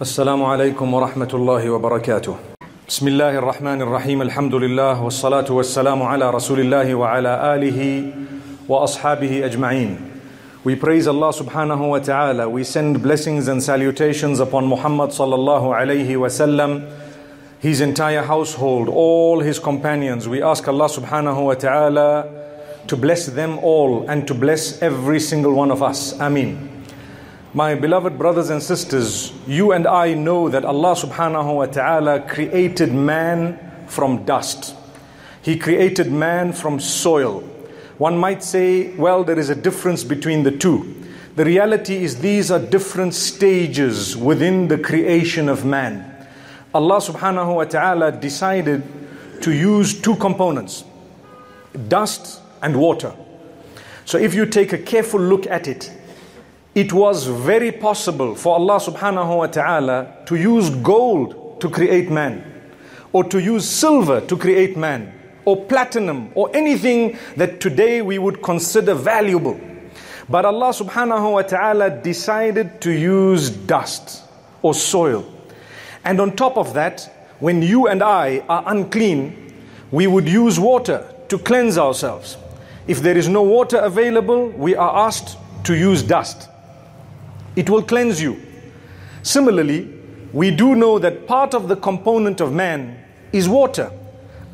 السلام عليكم ورحمة الله وبركاته. بسم الله الرحمن الرحيم الحمد لله والصلاة والسلام على رسول الله وعلى آله وأصحابه أجمعين. We praise Allah subhanahu wa ta'ala. We send blessings and salutations upon Muhammad sallallahu alayhi wasallam, his entire household, all his companions. We ask Allah subhanahu wa ta'ala to bless them all and to bless every single one of us. Ameen. My beloved brothers and sisters, you and I know that Allah subhanahu wa ta'ala created man from dust. He created man from soil. One might say, well, there is a difference between the two. The reality is, these are different stages within the creation of man. Allah subhanahu wa ta'ala decided to use two components dust and water. So if you take a careful look at it, it was very possible for Allah subhanahu wa ta'ala to use gold to create man, or to use silver to create man, or platinum, or anything that today we would consider valuable. But Allah subhanahu wa ta'ala decided to use dust or soil. And on top of that, when you and I are unclean, we would use water to cleanse ourselves. If there is no water available, we are asked to use dust it will cleanse you. Similarly, we do know that part of the component of man is water.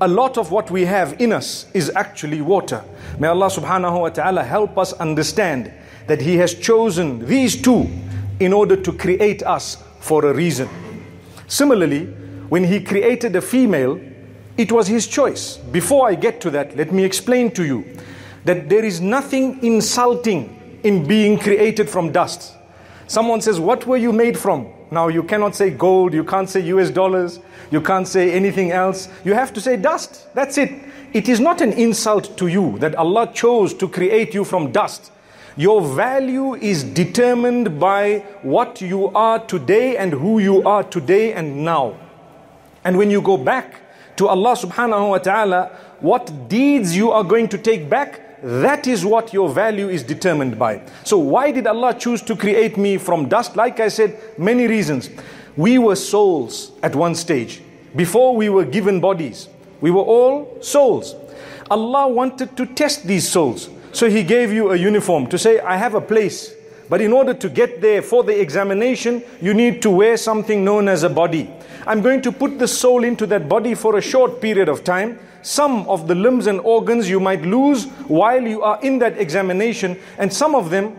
A lot of what we have in us is actually water. May Allah subhanahu wa ta'ala help us understand that He has chosen these two in order to create us for a reason. Similarly, when He created a female, it was His choice. Before I get to that, let me explain to you that there is nothing insulting in being created from dust. Someone says, What were you made from? Now, you cannot say gold, you can't say US dollars, you can't say anything else. You have to say dust. That's it. It is not an insult to you that Allah chose to create you from dust. Your value is determined by what you are today and who you are today and now. And when you go back to Allah subhanahu wa ta'ala, what deeds you are going to take back, that is what your value is determined by. So, why did Allah choose to create me from dust? Like I said, many reasons. We were souls at one stage. Before we were given bodies, we were all souls. Allah wanted to test these souls. So, He gave you a uniform to say, I have a place. But in order to get there for the examination, you need to wear something known as a body. I'm going to put the soul into that body for a short period of time some of the limbs and organs you might lose while you are in that examination, and some of them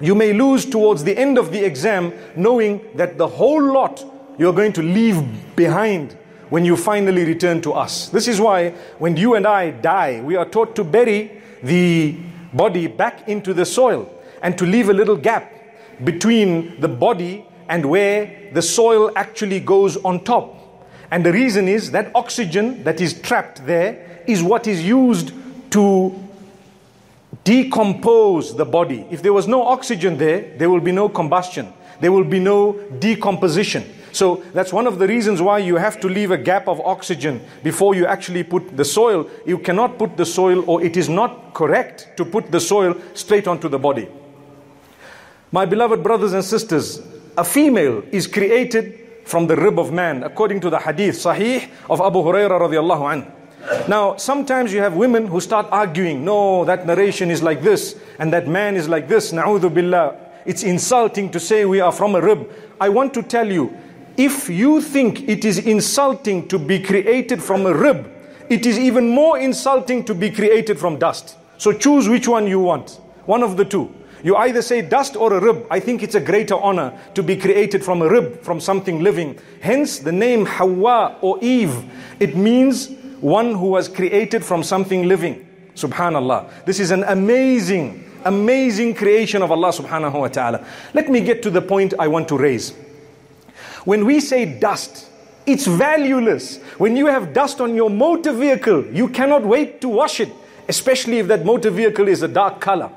you may lose towards the end of the exam, knowing that the whole lot you're going to leave behind when you finally return to us. This is why when you and I die, we are taught to bury the body back into the soil and to leave a little gap between the body and where the soil actually goes on top. And the reason is that oxygen that is trapped there is what is used to decompose the body. If there was no oxygen there, there will be no combustion, there will be no decomposition. So that's one of the reasons why you have to leave a gap of oxygen before you actually put the soil. You cannot put the soil, or it is not correct to put the soil straight onto the body. My beloved brothers and sisters, a female is created from the rib of man, according to the hadith sahih of Abu Hurairah radiallahu anh. Now, sometimes you have women who start arguing, no, that narration is like this, and that man is like this, na'udhu billah. It's insulting to say we are from a rib. I want to tell you, if you think it is insulting to be created from a rib, it is even more insulting to be created from dust. So choose which one you want. One of the two. You either say dust or a rib. I think it's a greater honor to be created from a rib, from something living. Hence the name Hawa or Eve. It means one who was created from something living. Subhanallah. This is an amazing, amazing creation of Allah subhanahu wa ta'ala. Let me get to the point I want to raise. When we say dust, it's valueless. When you have dust on your motor vehicle, you cannot wait to wash it, especially if that motor vehicle is a dark color.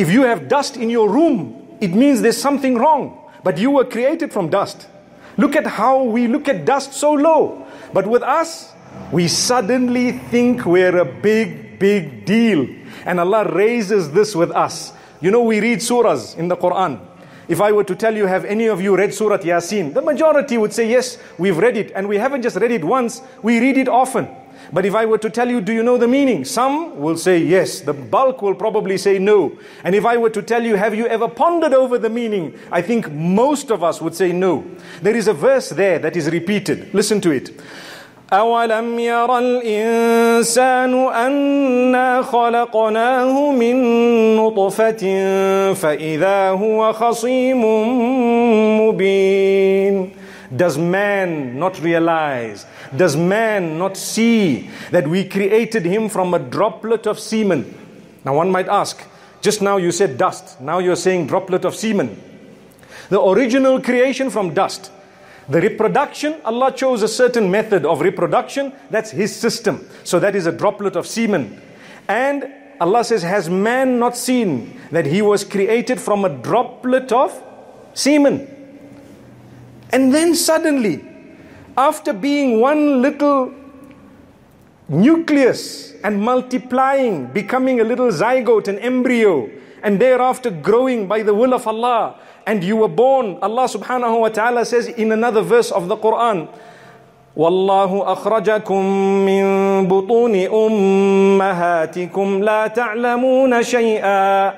If you have dust in your room, it means there's something wrong. But you were created from dust. Look at how we look at dust so low. But with us, we suddenly think we're a big, big deal. And Allah raises this with us. You know, we read surahs in the Quran. If I were to tell you, have any of you read Surah Yasin? The majority would say, yes, we've read it. And we haven't just read it once, we read it often. But if I were to tell you, do you know the meaning? Some will say yes. The bulk will probably say no. And if I were to tell you, have you ever pondered over the meaning? I think most of us would say no. There is a verse there that is repeated. Listen to it. أولم ير الإنسان أنا خلقناه من نطفة فإذا هو خصيم مبين Does man not realize? does man not see that we created him from a droplet of semen? Now one might ask, just now you said dust, now you're saying droplet of semen. The original creation from dust. The reproduction, Allah chose a certain method of reproduction, that's His system. So that is a droplet of semen. And Allah says, Has man not seen that he was created from a droplet of semen? And then suddenly, after being one little nucleus and multiplying, becoming a little zygote, an embryo, and thereafter growing by the will of Allah, and you were born, Allah subhanahu wa ta'ala says in another verse of the Quran, والله أخرجكم من بطون أمهاتكم لا تعلمون شيئا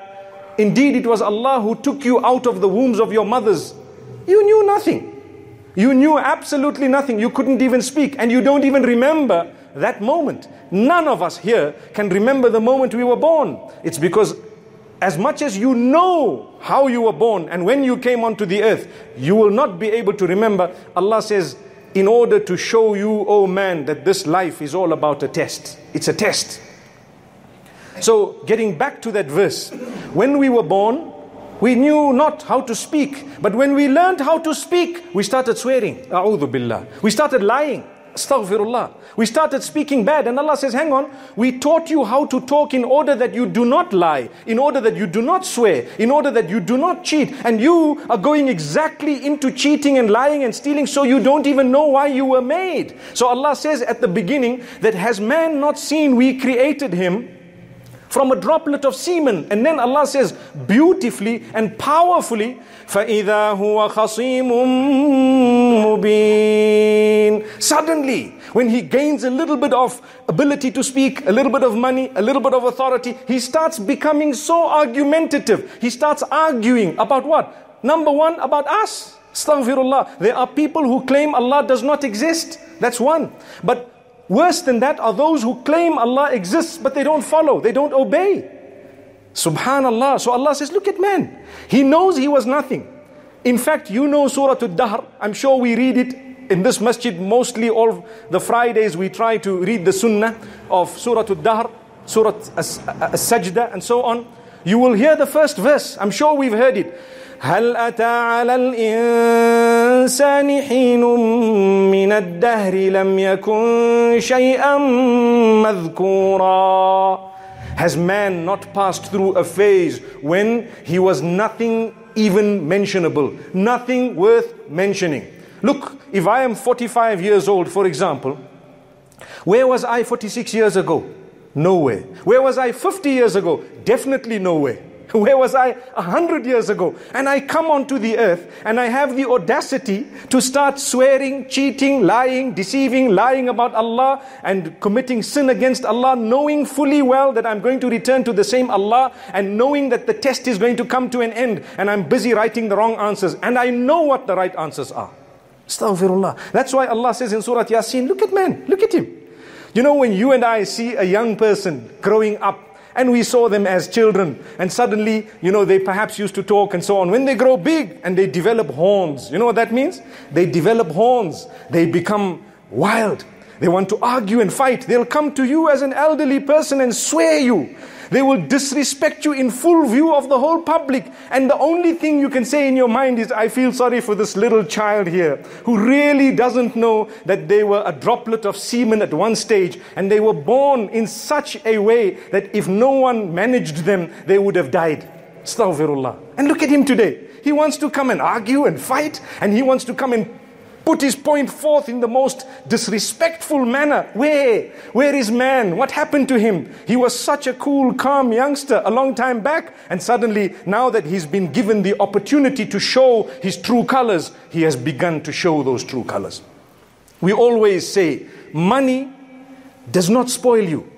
Indeed, it was Allah who took you out of the wombs of your mothers. You knew nothing. You knew absolutely nothing. You couldn't even speak, and you don't even remember that moment. None of us here can remember the moment we were born. It's because as much as you know how you were born and when you came onto the earth, you will not be able to remember. Allah says, in order to show you, O oh man, that this life is all about a test. It's a test. So, getting back to that verse, when we were born, we knew not how to speak. But when we learned how to speak, we started swearing. A'udhu billah. We started lying. Astaghfirullah. We started speaking bad. And Allah says, hang on, we taught you how to talk in order that you do not lie, in order that you do not swear, in order that you do not cheat. And you are going exactly into cheating and lying and stealing, so you don't even know why you were made. So Allah says at the beginning that has man not seen we created him from a droplet of semen. And then Allah says beautifully and powerfully, فَإِذَا هُوَ خَصِيمٌ مُبِينٌ Suddenly, when he gains a little bit of ability to speak, a little bit of money, a little bit of authority, he starts becoming so argumentative. He starts arguing about what? Number one, about us. Astaghfirullah. There are people who claim Allah does not exist. That's one. But Worse than that are those who claim Allah exists but they don't follow, they don't obey. Subhanallah. So Allah says, Look at man. He knows he was nothing. In fact, you know Surah Al-Dahr. I'm sure we read it in this masjid mostly all the Fridays we try to read the Sunnah of Surah Al-Dahr, Surah As-Sajda and so on. You will hear the first verse. I'm sure we've heard it. هل أتى على الإنسان حين من الدهر لم يكن شيئا مذكورا Has man not passed through a phase when he was nothing even mentionable, nothing worth mentioning? Look, if I am 45 years old, for example, where was I 46 years ago? Nowhere. Where was I 50 years ago? Definitely nowhere. Where was I a hundred years ago? And I come onto the earth and I have the audacity to start swearing, cheating, lying, deceiving, lying about Allah and committing sin against Allah, knowing fully well that I'm going to return to the same Allah and knowing that the test is going to come to an end and I'm busy writing the wrong answers and I know what the right answers are. Astaghfirullah. That's why Allah says in Surah Yasin, look at man, look at him. You know, when you and I see a young person growing up and we saw them as children. And suddenly, you know, they perhaps used to talk and so on. When they grow big and they develop horns, you know what that means? They develop horns. They become wild. They want to argue and fight. They'll come to you as an elderly person and swear you. They will disrespect you in full view of the whole public. And the only thing you can say in your mind is, I feel sorry for this little child here who really doesn't know that they were a droplet of semen at one stage and they were born in such a way that if no one managed them, they would have died. Astaghfirullah. And look at him today. He wants to come and argue and fight and he wants to come and put his point forth in the most disrespectful manner. Where? Where is man? What happened to him? He was such a cool, calm youngster a long time back, and suddenly, now that he's been given the opportunity to show his true colors, he has begun to show those true colors. We always say, money does not spoil you.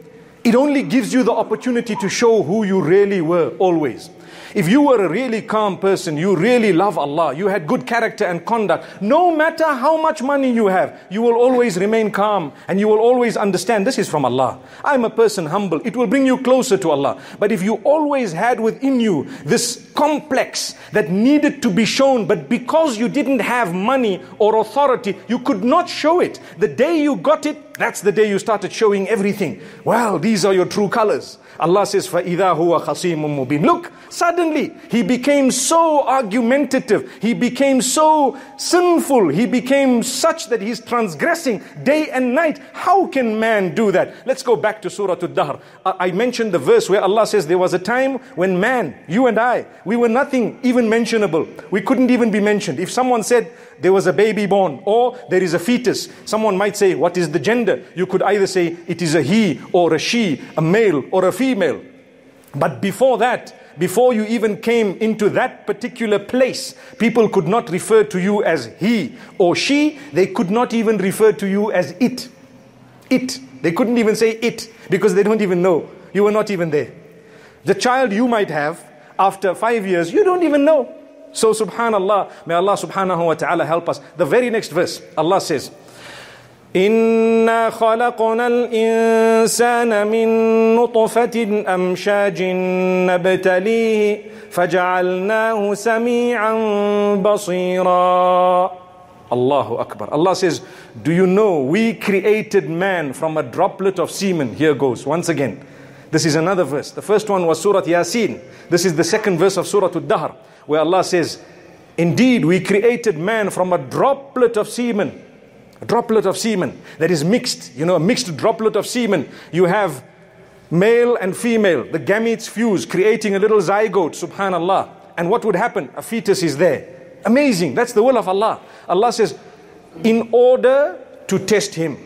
It only gives you the opportunity to show who you really were always. If you were a really calm person, you really love Allah, you had good character and conduct, no matter how much money you have, you will always remain calm and you will always understand this is from Allah. I'm a person humble. It will bring you closer to Allah. But if you always had within you this complex that needed to be shown, but because you didn't have money or authority, you could not show it. The day you got it, that's the day you started showing everything. Well, these are your true colors. Allah says, فَإِذَا هُوَ خَصِيمٌ مُبِينٌ Look, suddenly he became so argumentative. He became so sinful. He became such that he's transgressing day and night. How can man do that? Let's go back to Surah Al-Dahr. I mentioned the verse where Allah says there was a time when man, you and I, we were nothing even mentionable. We couldn't even be mentioned. If someone said there was a baby born or there is a fetus, someone might say, what is the gender? You could either say it is a he or a she, a male or a female. But before that, before you even came into that particular place, people could not refer to you as he or she. They could not even refer to you as it. It. They couldn't even say it because they don't even know. You were not even there. The child you might have after five years, you don't even know. So, subhanallah, may Allah subhanahu wa ta'ala help us. The very next verse, Allah says, إنا خلقنا الإنسان من نطفة أمشاج نبتليه فجعلناه سميعا بصيرا Allahu Akbar. Allah says, Do you know we created man from a droplet of semen? Here goes, once again. This is another verse. The first one was Surah Yasin. This is the second verse of Surah Ad-Dahr, where Allah says, Indeed, we created man from a droplet of semen a droplet of semen that is mixed, you know, a mixed droplet of semen. You have male and female, the gametes fuse, creating a little zygote, subhanallah. And what would happen? A fetus is there. Amazing. That's the will of Allah. Allah says, in order to test him.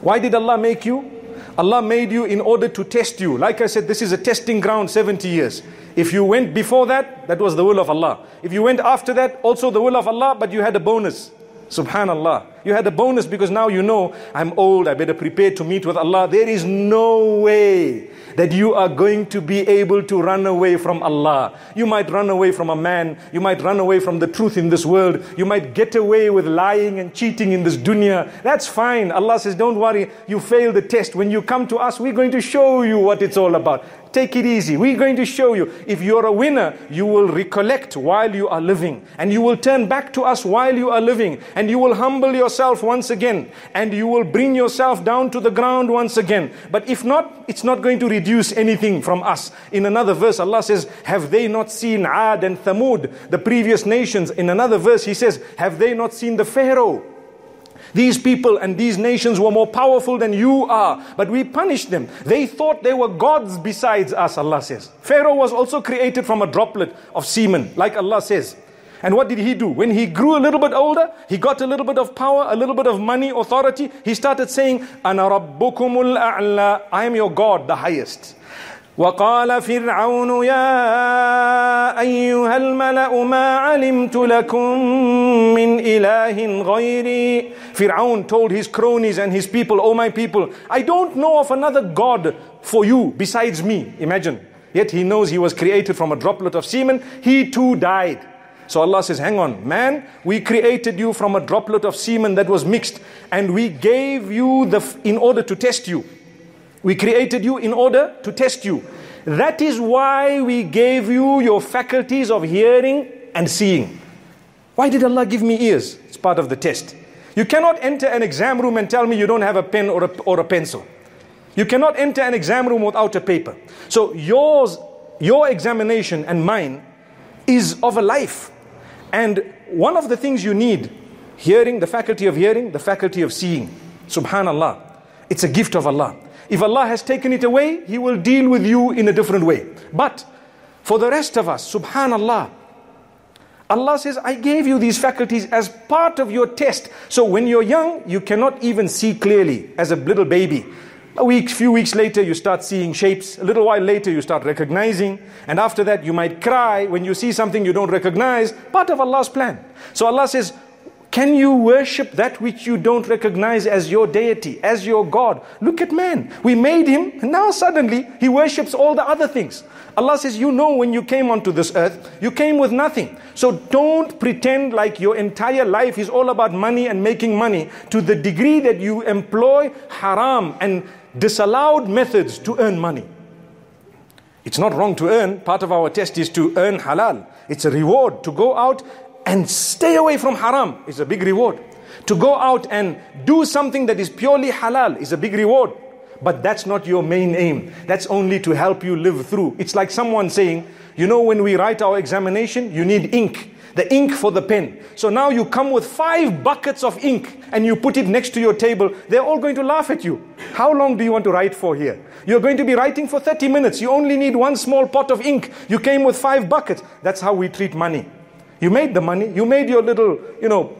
Why did Allah make you? Allah made you in order to test you. Like I said, this is a testing ground 70 years. If you went before that, that was the will of Allah. If you went after that, also the will of Allah, but you had a bonus. Subhanallah. You had a bonus because now you know I'm old, I better prepare to meet with Allah. There is no way that you are going to be able to run away from Allah. You might run away from a man, you might run away from the truth in this world, you might get away with lying and cheating in this dunya. That's fine. Allah says, Don't worry, you failed the test. When you come to us, we're going to show you what it's all about. Take it easy. We're going to show you. If you're a winner, you will recollect while you are living. And you will turn back to us while you are living. And you will humble yourself once again. And you will bring yourself down to the ground once again. But if not, it's not going to reduce anything from us. In another verse, Allah says, Have they not seen Ad and Thamud, the previous nations? In another verse, He says, Have they not seen the Pharaoh? These people and these nations were more powerful than you are, but we punished them. They thought they were gods besides us, Allah says. Pharaoh was also created from a droplet of semen, like Allah says. And what did he do? When he grew a little bit older, he got a little bit of power, a little bit of money, authority. He started saying, Ana. I am your God, the highest. وقال فرعون يا أيها الملأ ما علمت لكم من إله غيري Fir'aun told his cronies and his people, Oh my people, I don't know of another God for you besides me. Imagine. Yet he knows he was created from a droplet of semen. He too died. So Allah says, hang on, man, we created you from a droplet of semen that was mixed and we gave you the, in order to test you. We created you in order to test you. That is why we gave you your faculties of hearing and seeing. Why did Allah give me ears? It's part of the test. You cannot enter an exam room and tell me you don't have a pen or a, or a pencil. You cannot enter an exam room without a paper. So yours, your examination and mine is of a life. And one of the things you need, hearing, the faculty of hearing, the faculty of seeing. Subhanallah. It's a gift of Allah. If Allah has taken it away, He will deal with you in a different way. But for the rest of us, subhanallah, Allah says, I gave you these faculties as part of your test. So when you're young, you cannot even see clearly as a little baby. A week, few weeks later, you start seeing shapes. A little while later, you start recognizing. And after that, you might cry when you see something you don't recognize. Part of Allah's plan. So Allah says, can you worship that which you don't recognize as your deity, as your God? Look at man. We made him, and now suddenly he worships all the other things. Allah says, You know, when you came onto this earth, you came with nothing. So don't pretend like your entire life is all about money and making money to the degree that you employ haram and disallowed methods to earn money. It's not wrong to earn. Part of our test is to earn halal. It's a reward to go out and stay away from haram is a big reward. To go out and do something that is purely halal is a big reward. But that's not your main aim. That's only to help you live through. It's like someone saying, you know, when we write our examination, you need ink. The ink for the pen. So now you come with five buckets of ink and you put it next to your table. They're all going to laugh at you. How long do you want to write for here? You're going to be writing for 30 minutes. You only need one small pot of ink. You came with five buckets. That's how we treat money. You made the money, you made your little, you know,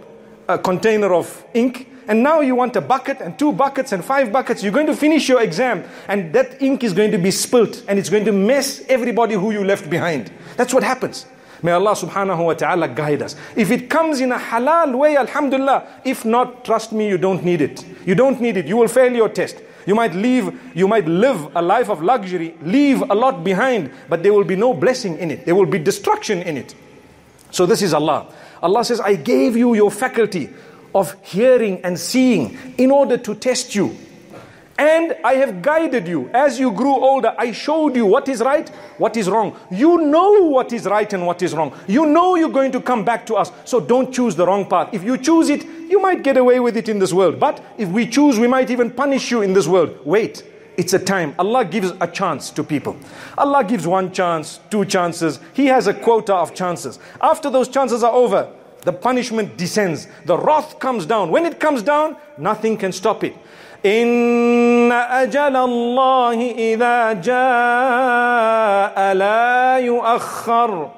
a container of ink, and now you want a bucket and two buckets and five buckets. You're going to finish your exam, and that ink is going to be spilt, and it's going to mess everybody who you left behind. That's what happens. May Allah subhanahu wa ta'ala guide us. If it comes in a halal way, alhamdulillah. If not, trust me, you don't need it. You don't need it. You will fail your test. You might leave, you might live a life of luxury, leave a lot behind, but there will be no blessing in it. There will be destruction in it. So this is Allah. Allah says, I gave you your faculty of hearing and seeing in order to test you. And I have guided you. As you grew older, I showed you what is right, what is wrong. You know what is right and what is wrong. You know you're going to come back to us. So don't choose the wrong path. If you choose it, you might get away with it in this world. But if we choose, we might even punish you in this world. Wait. It's a time. Allah gives a chance to people. Allah gives one chance, two chances. He has a quota of chances. After those chances are over, the punishment descends. The wrath comes down. When it comes down, nothing can stop it. إن أجل الله إذا جاء لا يؤخر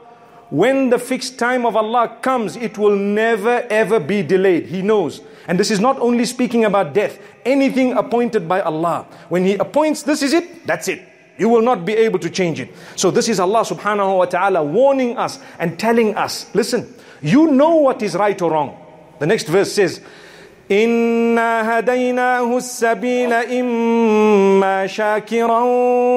when the fixed time of Allah comes, it will never ever be delayed. He knows. And this is not only speaking about death, anything appointed by Allah. When He appoints, this is it, that's it. You will not be able to change it. So, this is Allah subhanahu wa ta'ala warning us and telling us listen, you know what is right or wrong. The next verse says, إنا هديناه السبيل إما شاكرا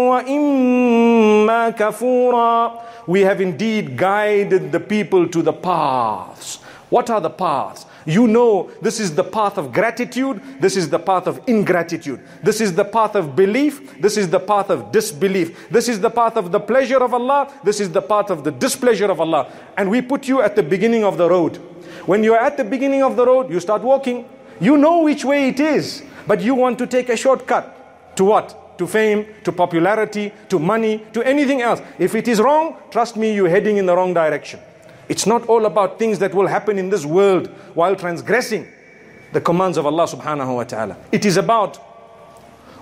وإما كفورا We have indeed guided the people to the paths. What are the paths? You know, this is the path of gratitude, this is the path of ingratitude, this is the path of belief, this is the path of disbelief, this is the path of the pleasure of Allah, this is the path of the displeasure of Allah. And we put you at the beginning of the road. When you are at the beginning of the road, you start walking. You know which way it is, but you want to take a shortcut. To what? To fame, to popularity, to money, to anything else. If it is wrong, trust me, you're heading in the wrong direction. It's not all about things that will happen in this world while transgressing the commands of Allah subhanahu wa ta'ala. It is about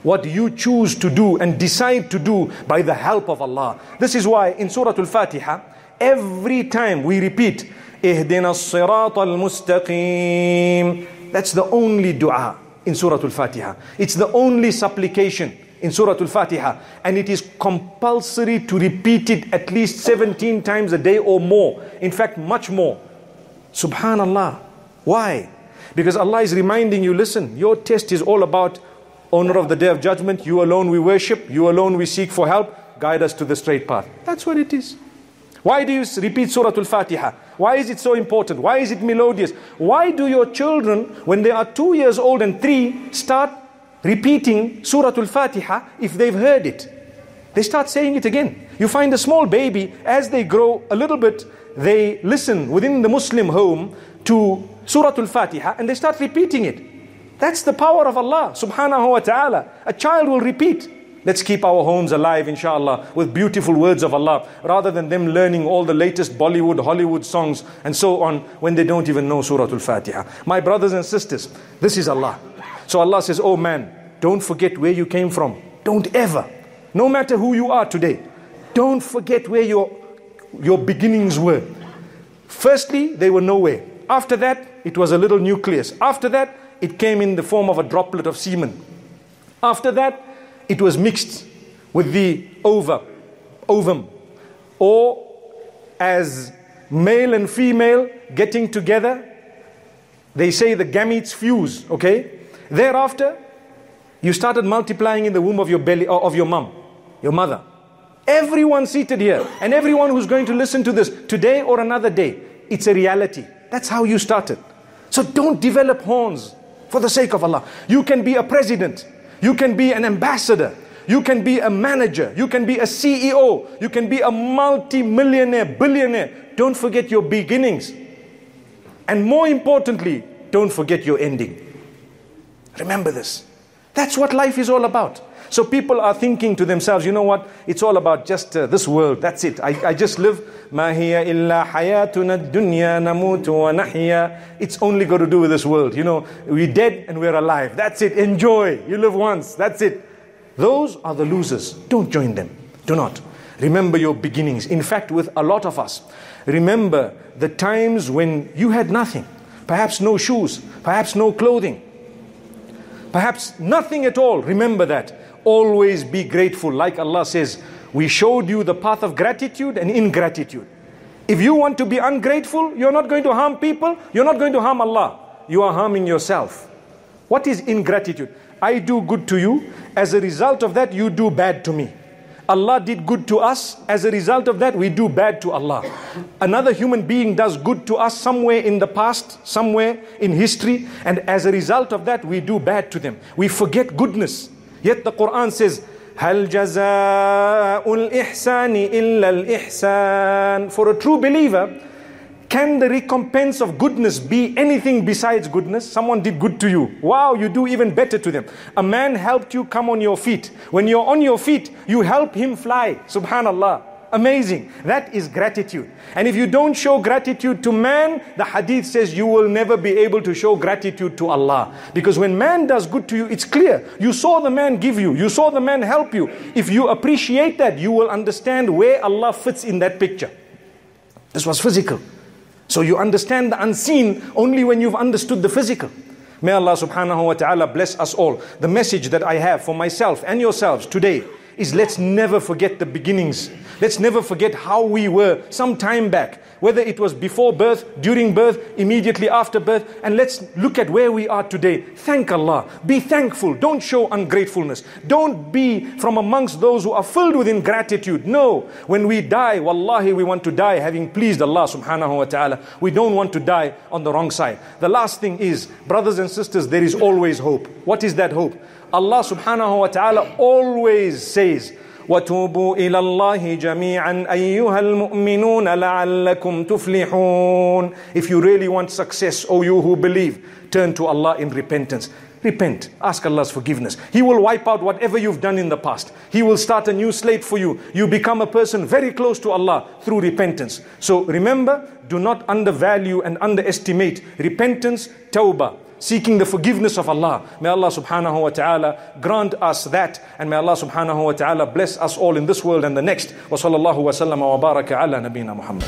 what you choose to do and decide to do by the help of Allah. This is why in Surah Al-Fatiha, every time we repeat, اهدنا الصراط المستقيم that's the only dua in Surah Al-Fatiha. It's the only supplication in Surah Al-Fatiha. And it is compulsory to repeat it at least 17 times a day or more. In fact, much more. Subhanallah. Why? Because Allah is reminding you, listen, your test is all about honor of the day of judgment. You alone we worship. You alone we seek for help. Guide us to the straight path. That's what it is. Why do you repeat Surah Al-Fatiha? Why is it so important? Why is it melodious? Why do your children, when they are two years old and three, start repeating Surah Al-Fatiha if they've heard it? They start saying it again. You find a small baby, as they grow a little bit, they listen within the Muslim home to Surah Al-Fatiha and they start repeating it. That's the power of Allah subhanahu wa ta'ala. A child will repeat. Let's keep our homes alive, inshallah, with beautiful words of Allah, rather than them learning all the latest Bollywood, Hollywood songs, and so on, when they don't even know Surah Al Fatiha. My brothers and sisters, this is Allah. So Allah says, Oh man, don't forget where you came from. Don't ever, no matter who you are today, don't forget where your, your beginnings were. Firstly, they were nowhere. After that, it was a little nucleus. After that, it came in the form of a droplet of semen. After that, it was mixed with the ova, ovum, or as male and female getting together, they say the gametes fuse, okay? Thereafter, you started multiplying in the womb of your belly uh, of your mom, your mother. Everyone seated here and everyone who's going to listen to this today or another day, it's a reality. That's how you started. So don't develop horns for the sake of Allah. You can be a president, you can be an ambassador, you can be a manager, you can be a CEO, you can be a multi-millionaire, billionaire. Don't forget your beginnings. And more importantly, don't forget your ending. Remember this. That's what life is all about. So people are thinking to themselves, you know what? It's all about just uh, this world. That's it. I, I just live. ما هي إلا حياتنا الدنيا نموت ونحيا. It's only got to do with this world. You know, we're dead and we're alive. That's it. Enjoy. You live once. That's it. Those are the losers. Don't join them. Do not. Remember your beginnings. In fact, with a lot of us, remember the times when you had nothing. Perhaps no shoes. Perhaps no clothing. Perhaps nothing at all. Remember that. Always be grateful. Like Allah says, we showed you the path of gratitude and ingratitude. If you want to be ungrateful, you're not going to harm people, you're not going to harm Allah. You are harming yourself. What is ingratitude? I do good to you. As a result of that, you do bad to me. Allah did good to us. As a result of that, we do bad to Allah. Another human being does good to us somewhere in the past, somewhere in history, and as a result of that, we do bad to them. We forget goodness. Yet the Quran says, هل جزاء الإحسان إلا الإحسان For a true believer, can the recompense of goodness be anything besides goodness? Someone did good to you. Wow, you do even better to them. A man helped you come on your feet. When you're on your feet, you help him fly. Subhanallah. Amazing. That is gratitude. And if you don't show gratitude to man, the hadith says you will never be able to show gratitude to Allah. Because when man does good to you, it's clear. You saw the man give you, you saw the man help you. If you appreciate that, you will understand where Allah fits in that picture. This was physical. So you understand the unseen only when you've understood the physical. May Allah subhanahu wa ta'ala bless us all. The message that I have for myself and yourselves today is let's never forget the beginnings. Let's never forget how we were some time back, whether it was before birth, during birth, immediately after birth, and let's look at where we are today. Thank Allah. Be thankful. Don't show ungratefulness. Don't be from amongst those who are filled with ingratitude. No. When we die, wallahi, we want to die having pleased Allah subhanahu wa ta'ala. We don't want to die on the wrong side. The last thing is, brothers and sisters, there is always hope. What is that hope? Allah subhanahu wa ta'ala always says, وتوبوا إلى الله جميعا أيها المؤمنون لعلكم تفلحون If you really want success, O you who believe, turn to Allah in repentance. Repent. Ask Allah's forgiveness. He will wipe out whatever you've done in the past. He will start a new slate for you. You become a person very close to Allah through repentance. So remember, do not undervalue and underestimate repentance, tawbah seeking the forgiveness of Allah. May Allah subhanahu wa ta'ala grant us that and may Allah subhanahu wa ta'ala bless us all in this world and the next. Wa sallallahu wa sallama wa baraka ala nabina Muhammad.